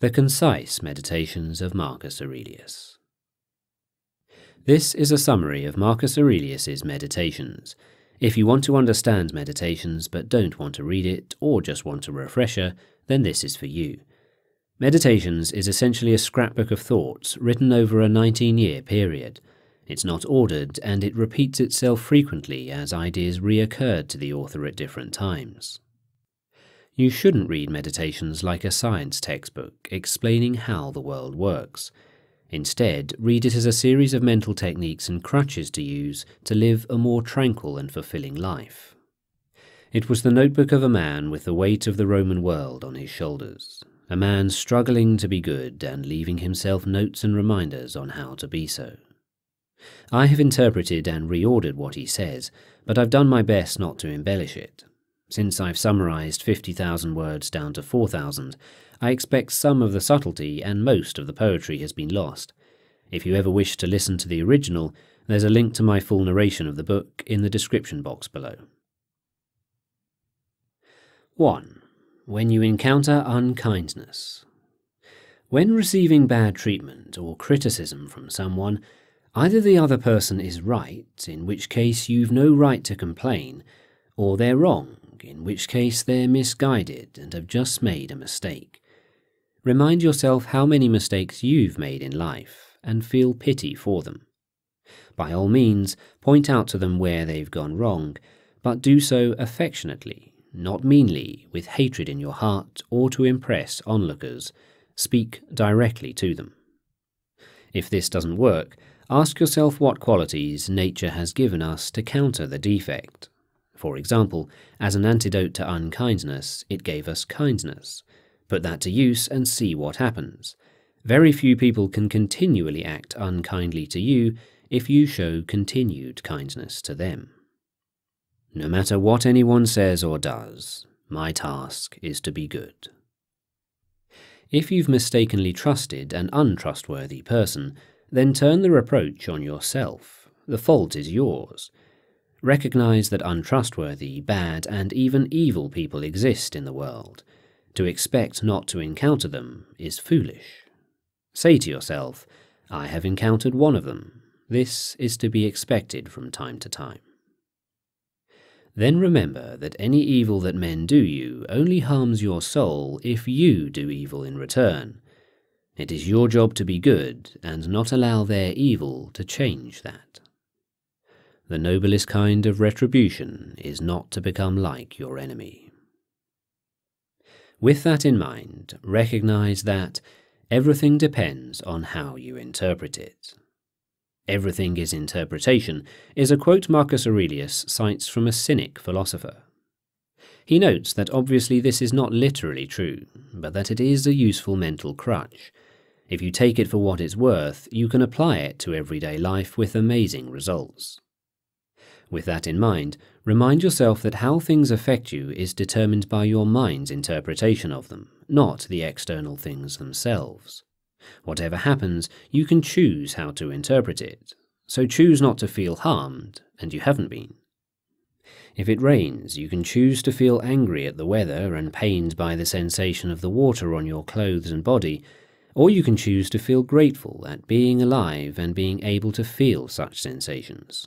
The Concise Meditations of Marcus Aurelius. This is a summary of Marcus Aurelius's meditations. If you want to understand meditations but don't want to read it or just want a refresher, then this is for you. Meditations is essentially a scrapbook of thoughts written over a 19 year period. It's not ordered and it repeats itself frequently as ideas reoccurred to the author at different times. You shouldn't read meditations like a science textbook explaining how the world works. Instead, read it as a series of mental techniques and crutches to use to live a more tranquil and fulfilling life. It was the notebook of a man with the weight of the Roman world on his shoulders, a man struggling to be good and leaving himself notes and reminders on how to be so. I have interpreted and reordered what he says, but I've done my best not to embellish it. Since I've summarized 50,000 words down to 4,000, I expect some of the subtlety and most of the poetry has been lost. If you ever wish to listen to the original, there's a link to my full narration of the book in the description box below. 1. When you encounter unkindness. When receiving bad treatment or criticism from someone, either the other person is right, in which case you've no right to complain, or they're wrong, in which case they're misguided and have just made a mistake. Remind yourself how many mistakes you've made in life and feel pity for them. By all means, point out to them where they've gone wrong, but do so affectionately, not meanly, with hatred in your heart or to impress onlookers. Speak directly to them. If this doesn't work, ask yourself what qualities nature has given us to counter the defect. For example, as an antidote to unkindness, it gave us kindness. Put that to use and see what happens. Very few people can continually act unkindly to you if you show continued kindness to them. No matter what anyone says or does, my task is to be good. If you've mistakenly trusted an untrustworthy person, then turn the reproach on yourself. The fault is yours. Recognize that untrustworthy, bad, and even evil people exist in the world. To expect not to encounter them is foolish. Say to yourself, I have encountered one of them. This is to be expected from time to time. Then remember that any evil that men do you only harms your soul if you do evil in return. It is your job to be good and not allow their evil to change that. The noblest kind of retribution is not to become like your enemy. With that in mind, recognize that everything depends on how you interpret it. Everything is interpretation is a quote Marcus Aurelius cites from a Cynic philosopher. He notes that obviously this is not literally true, but that it is a useful mental crutch. If you take it for what it's worth, you can apply it to everyday life with amazing results. With that in mind, remind yourself that how things affect you is determined by your mind's interpretation of them, not the external things themselves. Whatever happens, you can choose how to interpret it, so choose not to feel harmed, and you haven't been. If it rains, you can choose to feel angry at the weather and pained by the sensation of the water on your clothes and body, or you can choose to feel grateful at being alive and being able to feel such sensations.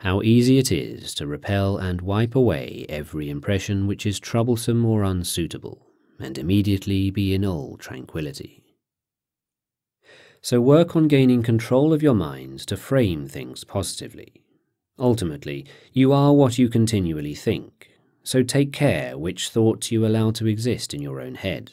How easy it is to repel and wipe away every impression which is troublesome or unsuitable, and immediately be in all tranquillity. So work on gaining control of your mind to frame things positively. Ultimately, you are what you continually think, so take care which thoughts you allow to exist in your own head.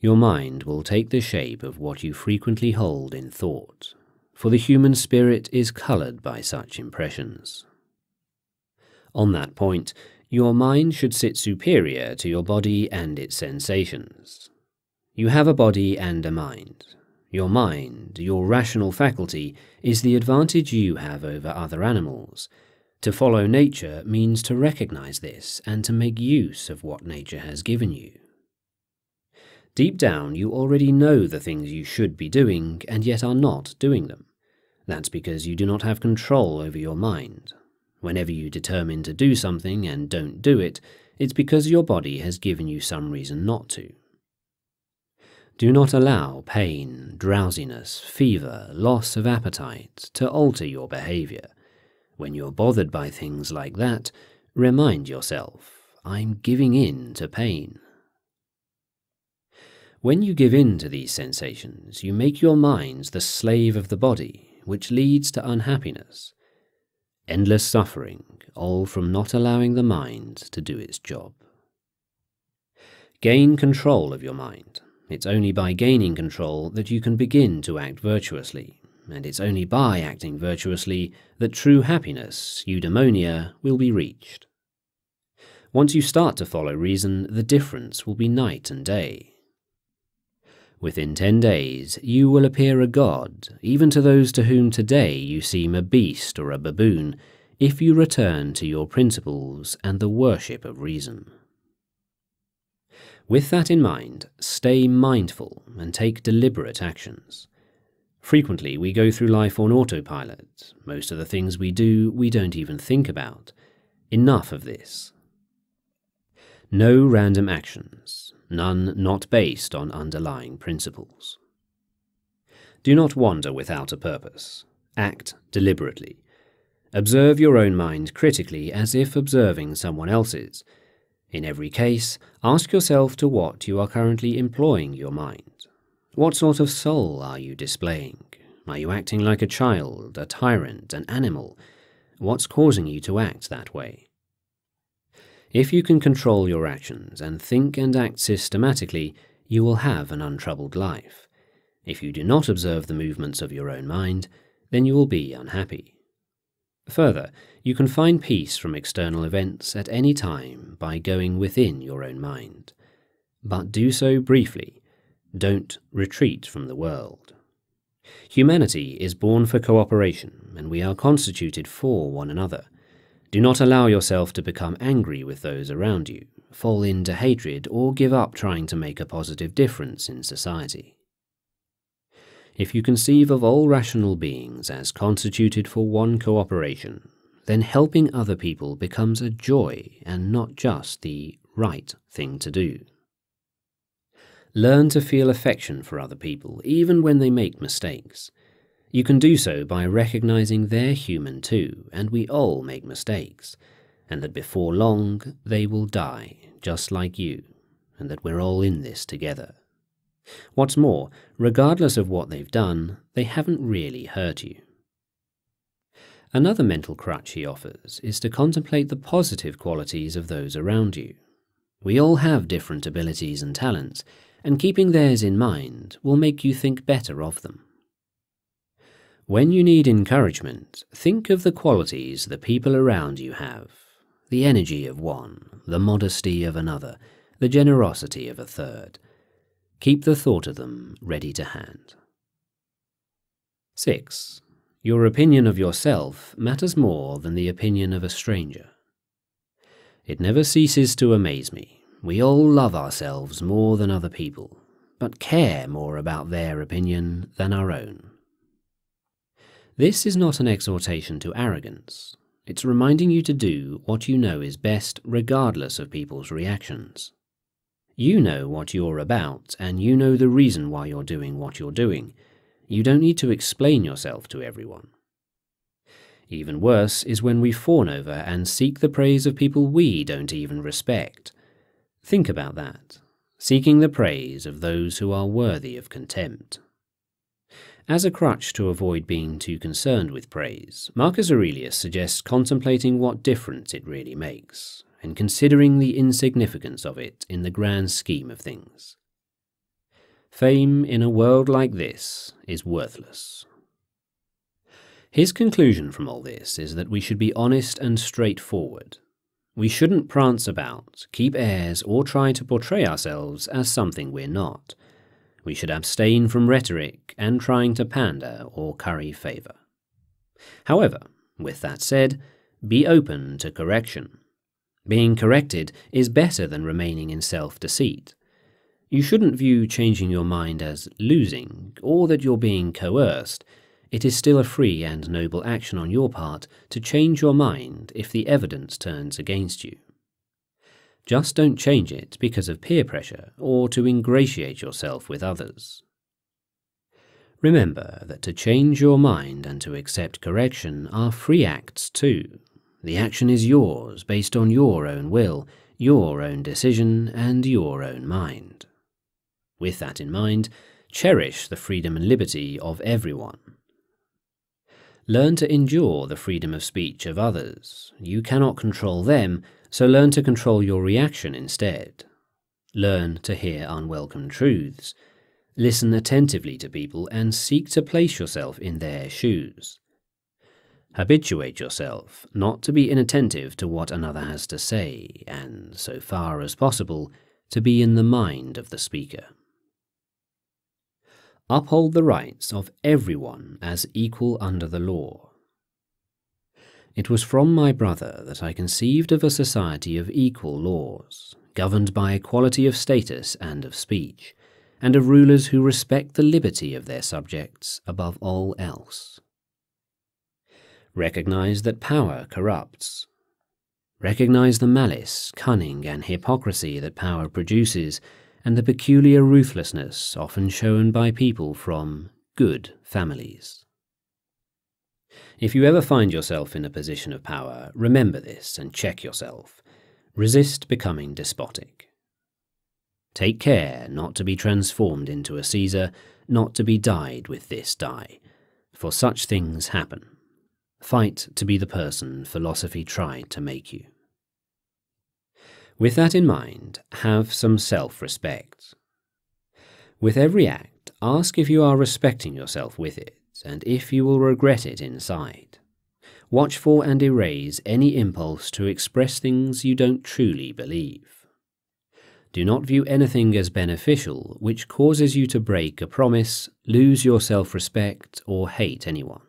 Your mind will take the shape of what you frequently hold in thought, for the human spirit is coloured by such impressions. On that point, your mind should sit superior to your body and its sensations. You have a body and a mind. Your mind, your rational faculty, is the advantage you have over other animals. To follow nature means to recognize this and to make use of what nature has given you. Deep down, you already know the things you should be doing and yet are not doing them. That's because you do not have control over your mind. Whenever you determine to do something and don't do it, it's because your body has given you some reason not to. Do not allow pain, drowsiness, fever, loss of appetite to alter your behavior. When you're bothered by things like that, remind yourself, I'm giving in to pain. When you give in to these sensations, you make your mind the slave of the body, which leads to unhappiness. Endless suffering, all from not allowing the mind to do its job. Gain control of your mind it's only by gaining control that you can begin to act virtuously, and it's only by acting virtuously that true happiness, eudaimonia, will be reached. Once you start to follow reason, the difference will be night and day. Within ten days, you will appear a god, even to those to whom today you seem a beast or a baboon, if you return to your principles and the worship of reason. With that in mind, stay mindful and take deliberate actions. Frequently, we go through life on autopilot. Most of the things we do, we don't even think about. Enough of this. No random actions, none not based on underlying principles. Do not wander without a purpose. Act deliberately. Observe your own mind critically as if observing someone else's in every case, ask yourself to what you are currently employing your mind. What sort of soul are you displaying? Are you acting like a child, a tyrant, an animal? What's causing you to act that way? If you can control your actions and think and act systematically, you will have an untroubled life. If you do not observe the movements of your own mind, then you will be unhappy. Further, you can find peace from external events at any time by going within your own mind. But do so briefly. Don't retreat from the world. Humanity is born for cooperation, and we are constituted for one another. Do not allow yourself to become angry with those around you, fall into hatred, or give up trying to make a positive difference in society. If you conceive of all rational beings as constituted for one cooperation, then helping other people becomes a joy and not just the right thing to do. Learn to feel affection for other people, even when they make mistakes. You can do so by recognizing they're human too, and we all make mistakes, and that before long they will die, just like you, and that we're all in this together. What's more, regardless of what they've done, they haven't really hurt you. Another mental crutch he offers is to contemplate the positive qualities of those around you. We all have different abilities and talents, and keeping theirs in mind will make you think better of them. When you need encouragement, think of the qualities the people around you have the energy of one, the modesty of another, the generosity of a third, Keep the thought of them ready to hand. 6. Your opinion of yourself matters more than the opinion of a stranger. It never ceases to amaze me. We all love ourselves more than other people, but care more about their opinion than our own. This is not an exhortation to arrogance. It's reminding you to do what you know is best regardless of people's reactions. You know what you're about, and you know the reason why you're doing what you're doing. You don't need to explain yourself to everyone. Even worse is when we fawn over and seek the praise of people we don't even respect. Think about that, seeking the praise of those who are worthy of contempt. As a crutch to avoid being too concerned with praise, Marcus Aurelius suggests contemplating what difference it really makes, and considering the insignificance of it in the grand scheme of things. Fame in a world like this is worthless. His conclusion from all this is that we should be honest and straightforward. We shouldn't prance about, keep airs, or try to portray ourselves as something we're not. We should abstain from rhetoric and trying to pander or curry favour. However, with that said, be open to correction. Being corrected is better than remaining in self deceit. You shouldn't view changing your mind as losing, or that you're being coerced. It is still a free and noble action on your part to change your mind if the evidence turns against you. Just don't change it because of peer pressure or to ingratiate yourself with others. Remember that to change your mind and to accept correction are free acts too. The action is yours based on your own will, your own decision, and your own mind. With that in mind, cherish the freedom and liberty of everyone. Learn to endure the freedom of speech of others. You cannot control them, so learn to control your reaction instead. Learn to hear unwelcome truths. Listen attentively to people and seek to place yourself in their shoes. Habituate yourself not to be inattentive to what another has to say, and, so far as possible, to be in the mind of the speaker. Uphold the rights of everyone as equal under the law. It was from my brother that I conceived of a society of equal laws, governed by equality of status and of speech, and of rulers who respect the liberty of their subjects above all else. Recognize that power corrupts. Recognize the malice, cunning, and hypocrisy that power produces and the peculiar ruthlessness often shown by people from good families. If you ever find yourself in a position of power, remember this and check yourself. Resist becoming despotic. Take care not to be transformed into a Caesar, not to be dyed with this dye, for such things happen. Fight to be the person philosophy tried to make you. With that in mind, have some self respect. With every act, ask if you are respecting yourself with it, and if you will regret it inside. Watch for and erase any impulse to express things you don't truly believe. Do not view anything as beneficial which causes you to break a promise, lose your self respect, or hate anyone.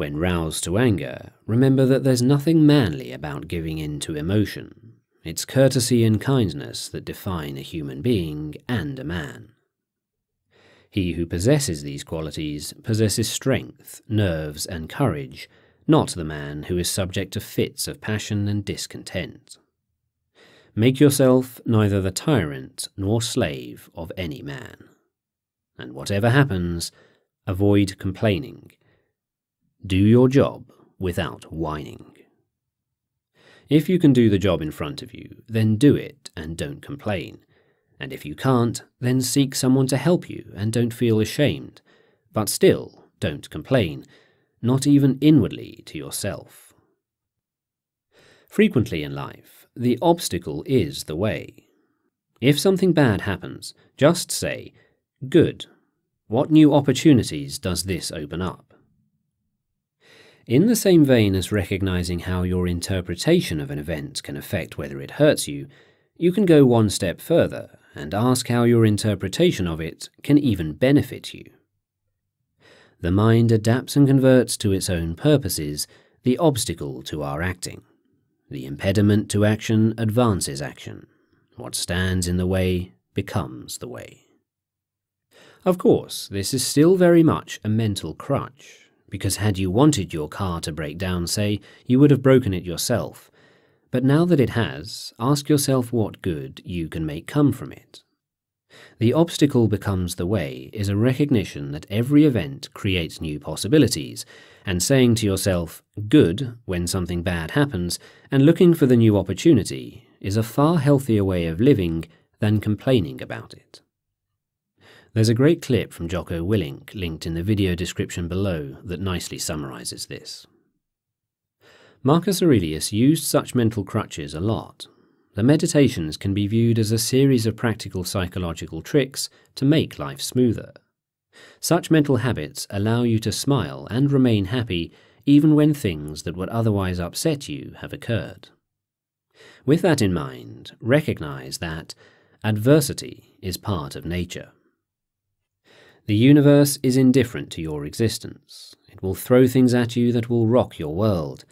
When roused to anger, remember that there's nothing manly about giving in to emotion. It's courtesy and kindness that define a human being and a man. He who possesses these qualities possesses strength, nerves, and courage, not the man who is subject to fits of passion and discontent. Make yourself neither the tyrant nor slave of any man. And whatever happens, avoid complaining do your job without whining. If you can do the job in front of you, then do it and don't complain. And if you can't, then seek someone to help you and don't feel ashamed. But still, don't complain, not even inwardly to yourself. Frequently in life, the obstacle is the way. If something bad happens, just say, Good. What new opportunities does this open up? In the same vein as recognizing how your interpretation of an event can affect whether it hurts you, you can go one step further and ask how your interpretation of it can even benefit you. The mind adapts and converts to its own purposes the obstacle to our acting. The impediment to action advances action. What stands in the way becomes the way. Of course, this is still very much a mental crutch, because had you wanted your car to break down, say, you would have broken it yourself. But now that it has, ask yourself what good you can make come from it. The obstacle becomes the way is a recognition that every event creates new possibilities, and saying to yourself, good, when something bad happens, and looking for the new opportunity is a far healthier way of living than complaining about it. There's a great clip from Jocko Willink linked in the video description below that nicely summarizes this. Marcus Aurelius used such mental crutches a lot. The meditations can be viewed as a series of practical psychological tricks to make life smoother. Such mental habits allow you to smile and remain happy even when things that would otherwise upset you have occurred. With that in mind, recognize that adversity is part of nature. The universe is indifferent to your existence. It will throw things at you that will rock your world.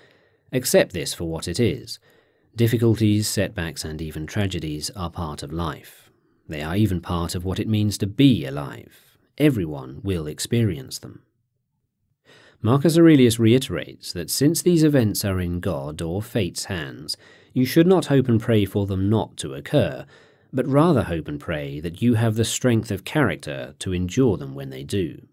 Accept this for what it is. Difficulties, setbacks, and even tragedies are part of life. They are even part of what it means to be alive. Everyone will experience them. Marcus Aurelius reiterates that since these events are in God or fate's hands, You should not hope and pray for them not to occur, but rather hope and pray that you have the strength of character to endure them when they do.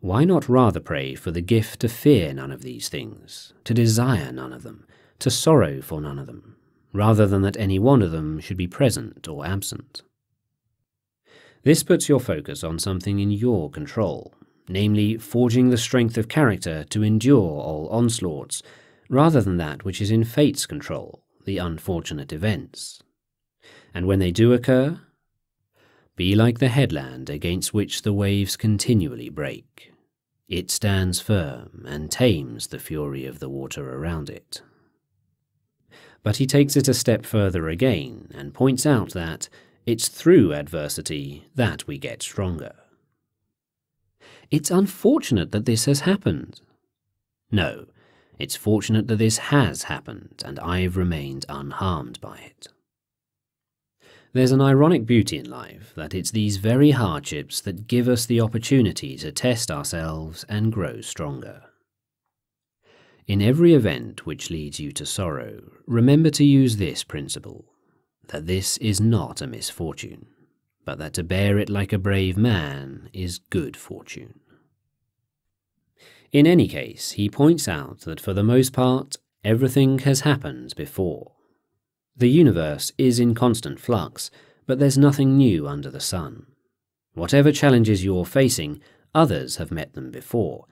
Why not rather pray for the gift to fear none of these things, to desire none of them, to sorrow for none of them, rather than that any one of them should be present or absent? This puts your focus on something in your control, namely forging the strength of character to endure all onslaughts, rather than that which is in fate's control, the unfortunate events. And when they do occur, be like the headland against which the waves continually break. It stands firm and tames the fury of the water around it. But he takes it a step further again and points out that it's through adversity that we get stronger. It's unfortunate that this has happened. No, it's fortunate that this has happened and I've remained unharmed by it. There's an ironic beauty in life that it's these very hardships that give us the opportunity to test ourselves and grow stronger. In every event which leads you to sorrow, remember to use this principle that this is not a misfortune, but that to bear it like a brave man is good fortune. In any case, he points out that for the most part, everything has happened before. The universe is in constant flux, but there's nothing new under the sun. Whatever challenges you're facing, others have met them before.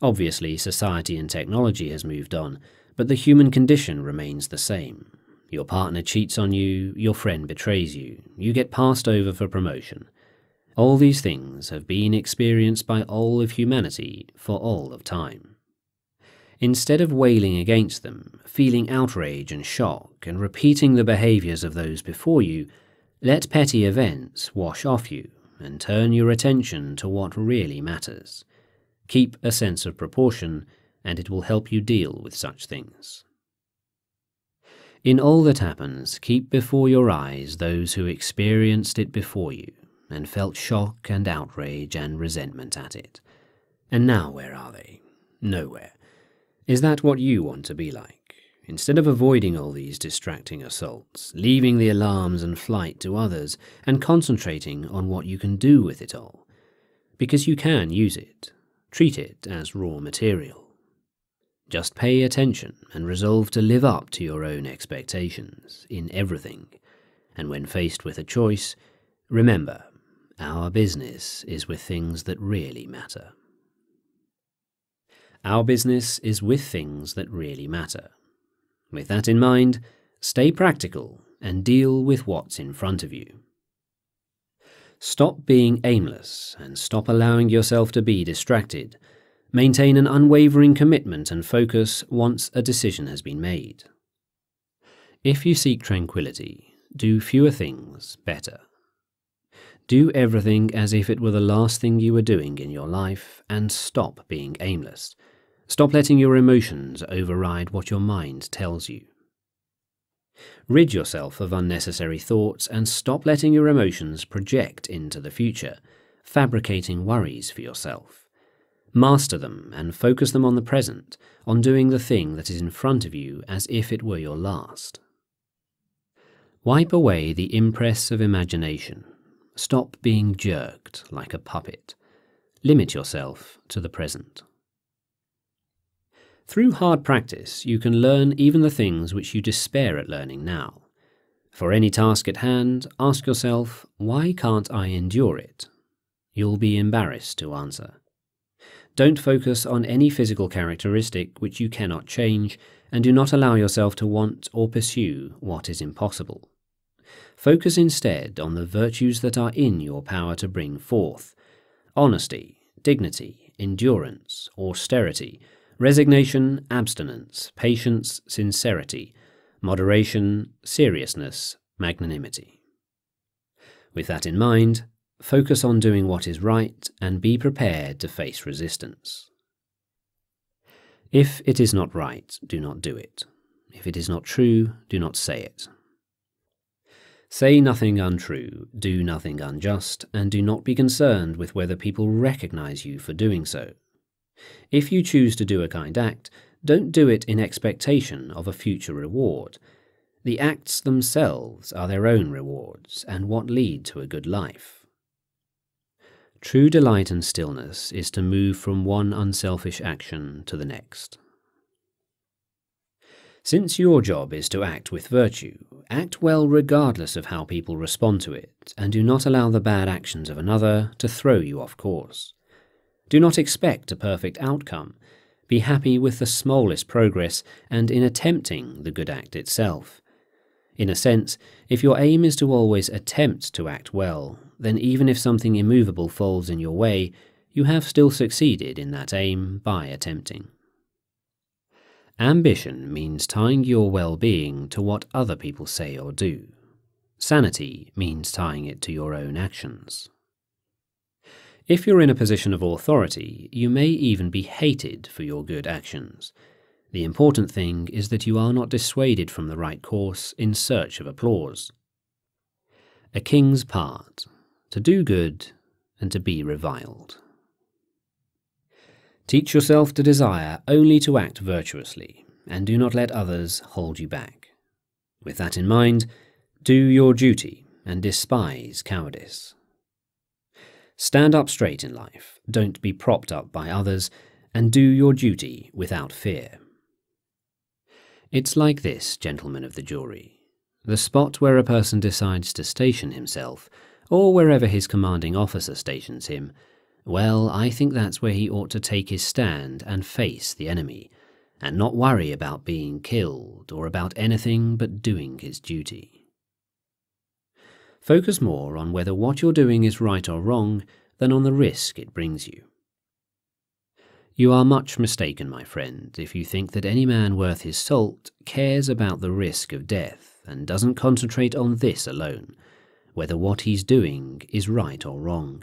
Obviously, society and technology has moved on, but the human condition remains the same. Your partner cheats on you, your friend betrays you, you get passed over for promotion. All these things have been experienced by all of humanity for all of time. Instead of wailing against them, feeling outrage and shock, and repeating the behaviours of those before you, let petty events wash off you and turn your attention to what really matters. Keep a sense of proportion, and it will help you deal with such things. In all that happens, keep before your eyes those who experienced it before you and felt shock and outrage and resentment at it. And now where are they? Nowhere. Is that what you want to be like? Instead of avoiding all these distracting assaults, leaving the alarms and flight to others, and concentrating on what you can do with it all. Because you can use it. Treat it as raw material. Just pay attention and resolve to live up to your own expectations in everything. And when faced with a choice, remember, our business is with things that really matter. Our business is with things that really matter. With that in mind, stay practical and deal with what's in front of you. Stop being aimless and stop allowing yourself to be distracted. Maintain an unwavering commitment and focus once a decision has been made. If you seek tranquility, do fewer things better. Do everything as if it were the last thing you were doing in your life and stop being aimless. Stop letting your emotions override what your mind tells you. Rid yourself of unnecessary thoughts and stop letting your emotions project into the future, fabricating worries for yourself. Master them and focus them on the present, on doing the thing that is in front of you as if it were your last. Wipe away the impress of imagination. Stop being jerked like a puppet. Limit yourself to the present. Through hard practice, you can learn even the things which you despair at learning now. For any task at hand, ask yourself, why can't I endure it? You'll be embarrassed to answer. Don't focus on any physical characteristic which you cannot change, and do not allow yourself to want or pursue what is impossible. Focus instead on the virtues that are in your power to bring forth honesty, dignity, endurance, austerity, resignation, abstinence, patience, sincerity, moderation, seriousness, magnanimity. With that in mind, focus on doing what is right and be prepared to face resistance. If it is not right, do not do it. If it is not true, do not say it. Say nothing untrue, do nothing unjust, and do not be concerned with whether people recognize you for doing so. If you choose to do a kind act, don't do it in expectation of a future reward. The acts themselves are their own rewards and what lead to a good life. True delight and stillness is to move from one unselfish action to the next. Since your job is to act with virtue, act well regardless of how people respond to it, and do not allow the bad actions of another to throw you off course. Do not expect a perfect outcome. Be happy with the smallest progress and in attempting the good act itself. In a sense, if your aim is to always attempt to act well, then even if something immovable falls in your way, you have still succeeded in that aim by attempting. Ambition means tying your well being to what other people say or do. Sanity means tying it to your own actions. If you're in a position of authority, you may even be hated for your good actions. The important thing is that you are not dissuaded from the right course in search of applause. A king's part to do good and to be reviled. Teach yourself to desire only to act virtuously, and do not let others hold you back. With that in mind, do your duty and despise cowardice. Stand up straight in life, don't be propped up by others, and do your duty without fear. It's like this, gentlemen of the jury. The spot where a person decides to station himself, or wherever his commanding officer stations him, well, I think that's where he ought to take his stand and face the enemy, and not worry about being killed or about anything but doing his duty. Focus more on whether what you're doing is right or wrong than on the risk it brings you. You are much mistaken, my friend, if you think that any man worth his salt cares about the risk of death and doesn't concentrate on this alone, whether what he's doing is right or wrong,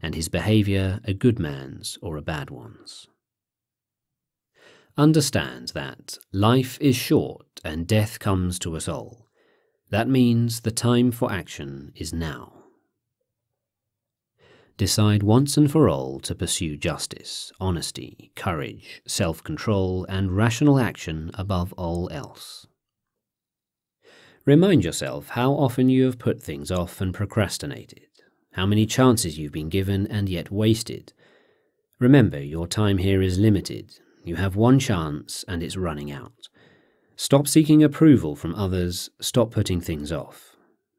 and his behaviour a good man's or a bad one's. Understand that life is short and death comes to us all. That means the time for action is now. Decide once and for all to pursue justice, honesty, courage, self control, and rational action above all else. Remind yourself how often you have put things off and procrastinated how many chances you've been given and yet wasted. Remember, your time here is limited. You have one chance and it's running out. Stop seeking approval from others, stop putting things off.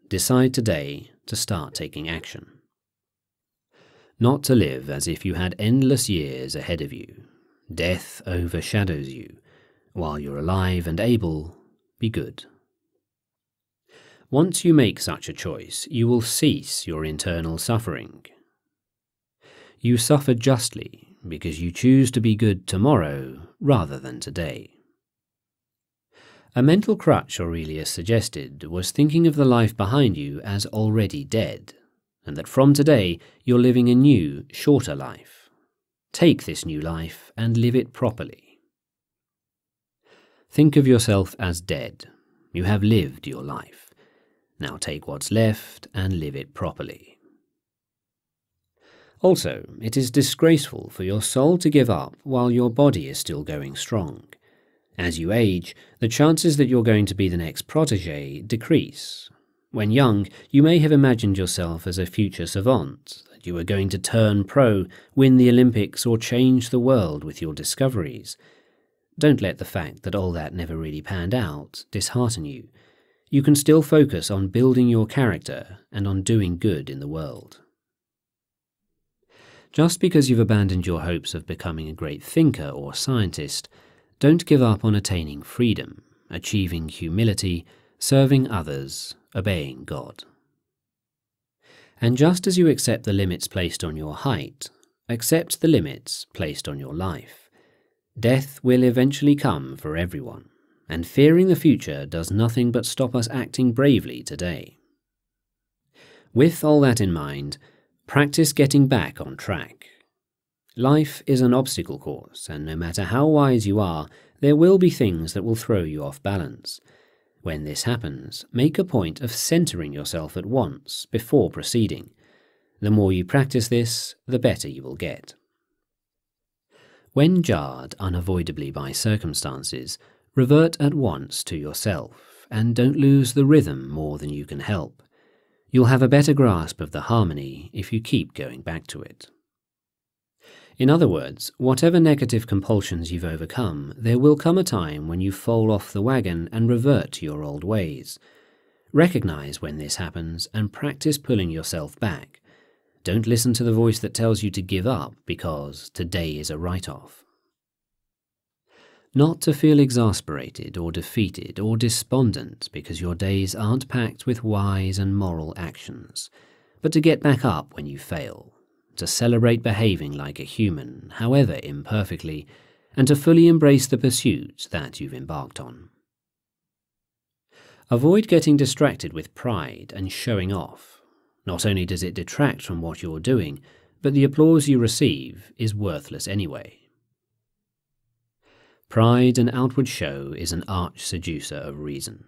Decide today to start taking action. Not to live as if you had endless years ahead of you. Death overshadows you. While you're alive and able, be good. Once you make such a choice, you will cease your internal suffering. You suffer justly because you choose to be good tomorrow rather than today. A mental crutch Aurelius suggested was thinking of the life behind you as already dead, and that from today you're living a new, shorter life. Take this new life and live it properly. Think of yourself as dead. You have lived your life. Now take what's left and live it properly. Also, it is disgraceful for your soul to give up while your body is still going strong. As you age, the chances that you're going to be the next protege decrease. When young, you may have imagined yourself as a future savant, that you were going to turn pro, win the Olympics, or change the world with your discoveries. Don't let the fact that all that never really panned out dishearten you you can still focus on building your character and on doing good in the world. Just because you've abandoned your hopes of becoming a great thinker or scientist, don't give up on attaining freedom, achieving humility, serving others, obeying God. And just as you accept the limits placed on your height, accept the limits placed on your life. Death will eventually come for everyone and fearing the future does nothing but stop us acting bravely today. With all that in mind, practice getting back on track. Life is an obstacle course, and no matter how wise you are, there will be things that will throw you off balance. When this happens, make a point of centering yourself at once before proceeding. The more you practice this, the better you will get. When jarred unavoidably by circumstances, revert at once to yourself and don't lose the rhythm more than you can help. You'll have a better grasp of the harmony if you keep going back to it. In other words, whatever negative compulsions you've overcome, there will come a time when you fall off the wagon and revert to your old ways. Recognize when this happens and practice pulling yourself back. Don't listen to the voice that tells you to give up because today is a write off. Not to feel exasperated or defeated or despondent because your days aren't packed with wise and moral actions, but to get back up when you fail, to celebrate behaving like a human, however imperfectly, and to fully embrace the pursuit that you've embarked on. Avoid getting distracted with pride and showing off. Not only does it detract from what you're doing, but the applause you receive is worthless anyway. Pride and outward show is an arch seducer of reason.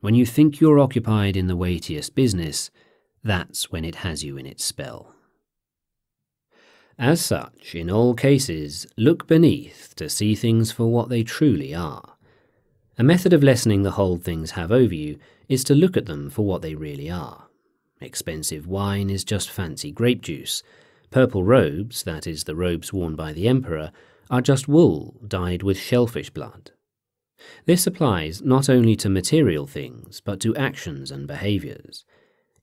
When you think you're occupied in the weightiest business, that's when it has you in its spell. As such, in all cases, look beneath to see things for what they truly are. A method of lessening the hold things have over you is to look at them for what they really are. Expensive wine is just fancy grape juice. Purple robes, that is, the robes worn by the emperor, are just wool dyed with shellfish blood. This applies not only to material things, but to actions and behaviors.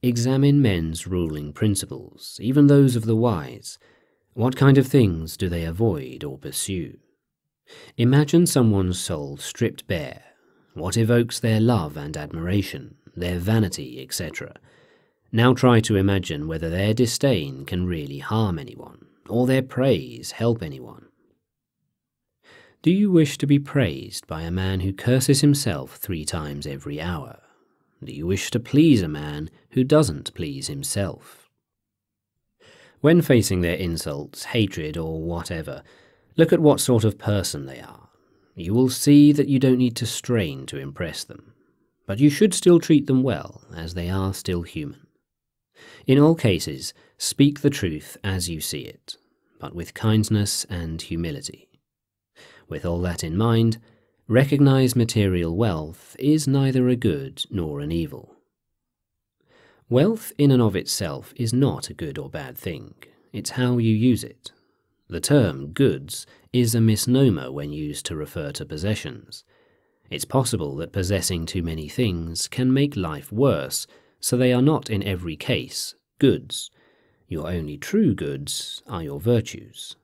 Examine men's ruling principles, even those of the wise. What kind of things do they avoid or pursue? Imagine someone's soul stripped bare. What evokes their love and admiration, their vanity, etc.? Now try to imagine whether their disdain can really harm anyone, or their praise help anyone. Do you wish to be praised by a man who curses himself three times every hour? Do you wish to please a man who doesn't please himself? When facing their insults, hatred, or whatever, look at what sort of person they are. You will see that you don't need to strain to impress them, but you should still treat them well, as they are still human. In all cases, speak the truth as you see it, but with kindness and humility. With all that in mind, recognize material wealth is neither a good nor an evil. Wealth in and of itself is not a good or bad thing, it's how you use it. The term goods is a misnomer when used to refer to possessions. It's possible that possessing too many things can make life worse, so they are not in every case goods. Your only true goods are your virtues.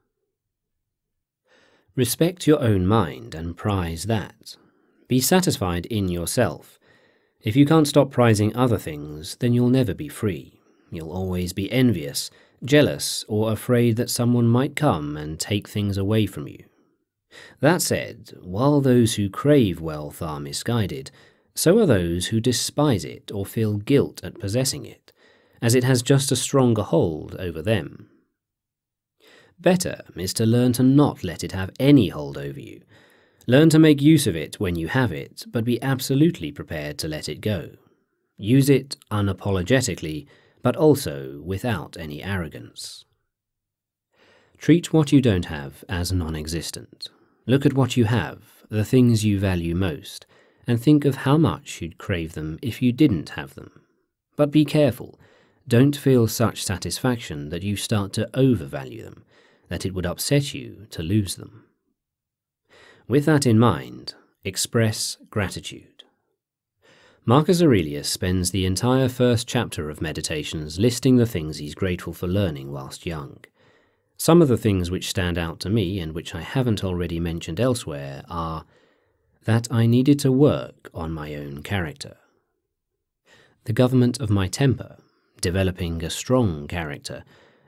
Respect your own mind and prize that. Be satisfied in yourself. If you can't stop prizing other things, then you'll never be free. You'll always be envious, jealous, or afraid that someone might come and take things away from you. That said, while those who crave wealth are misguided, so are those who despise it or feel guilt at possessing it, as it has just a stronger hold over them. Better is to learn to not let it have any hold over you. Learn to make use of it when you have it, but be absolutely prepared to let it go. Use it unapologetically, but also without any arrogance. Treat what you don't have as non existent. Look at what you have, the things you value most, and think of how much you'd crave them if you didn't have them. But be careful. Don't feel such satisfaction that you start to overvalue them that it would upset you to lose them. With that in mind, express gratitude. Marcus Aurelius spends the entire first chapter of Meditations listing the things he's grateful for learning whilst young. Some of the things which stand out to me and which I haven't already mentioned elsewhere are that I needed to work on my own character, the government of my temper, developing a strong character,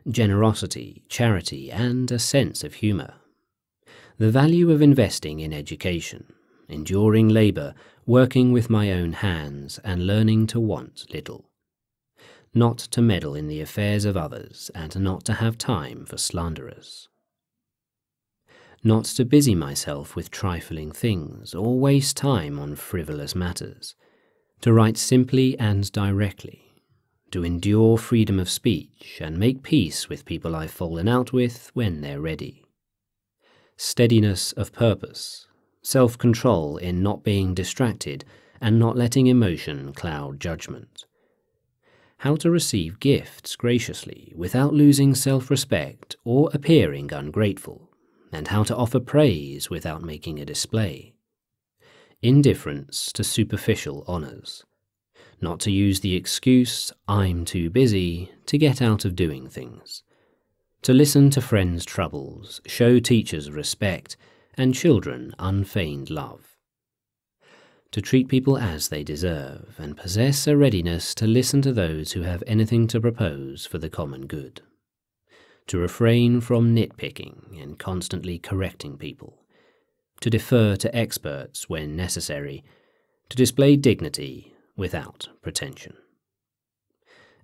generosity, charity, and a sense of humour. The value of investing in education, enduring labour, working with my own hands, and learning to want little. Not to meddle in the affairs of others, and not to have time for slanderers. Not to busy myself with trifling things, or waste time on frivolous matters. To write simply and directly, to endure freedom of speech and make peace with people I've fallen out with when they're ready. Steadiness of purpose, self control in not being distracted and not letting emotion cloud judgment. How to receive gifts graciously without losing self respect or appearing ungrateful, and how to offer praise without making a display. Indifference to superficial honours. Not to use the excuse, I'm too busy, to get out of doing things. To listen to friends' troubles, show teachers respect, and children unfeigned love. To treat people as they deserve, and possess a readiness to listen to those who have anything to propose for the common good. To refrain from nitpicking and constantly correcting people. To defer to experts when necessary. To display dignity without pretension.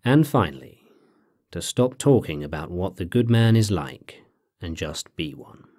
And finally, to stop talking about what the good man is like and just be one.